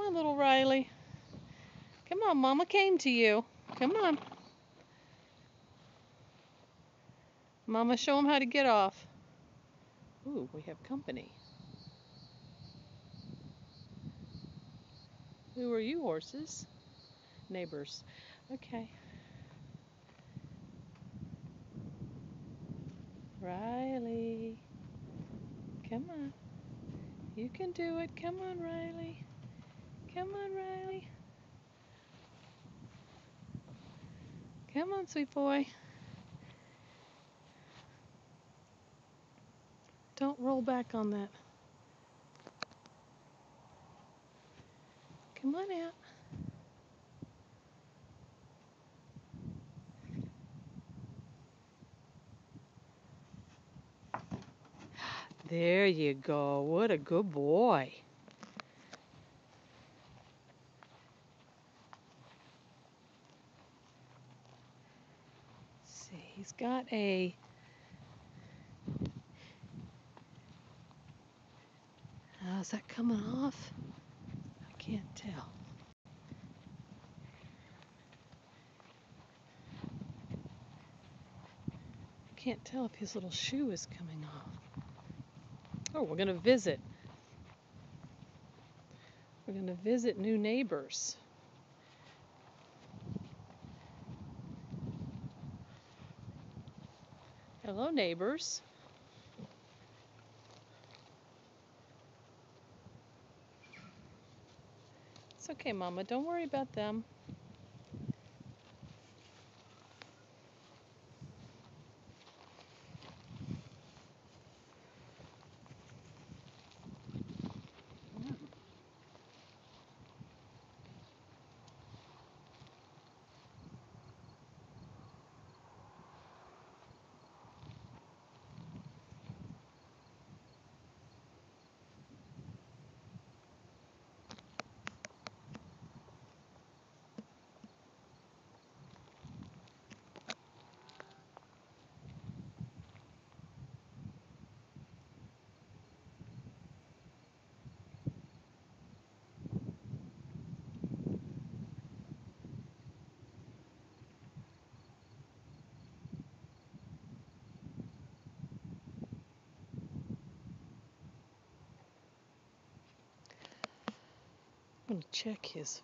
Come on, little Riley. Come on, Mama came to you. Come on. Mama, show him how to get off. Ooh, we have company. Who are you, horses? Neighbors. Okay. Riley. Come on. You can do it. Come on, Riley. Come on, Riley. Come on, sweet boy. Don't roll back on that. Come on out. There you go. What a good boy. See, he's got a How's that coming off? I can't tell. I can't tell if his little shoe is coming off. Oh, we're going to visit. We're going to visit new neighbors. Hello, neighbors. It's okay, Mama. Don't worry about them. Going to check his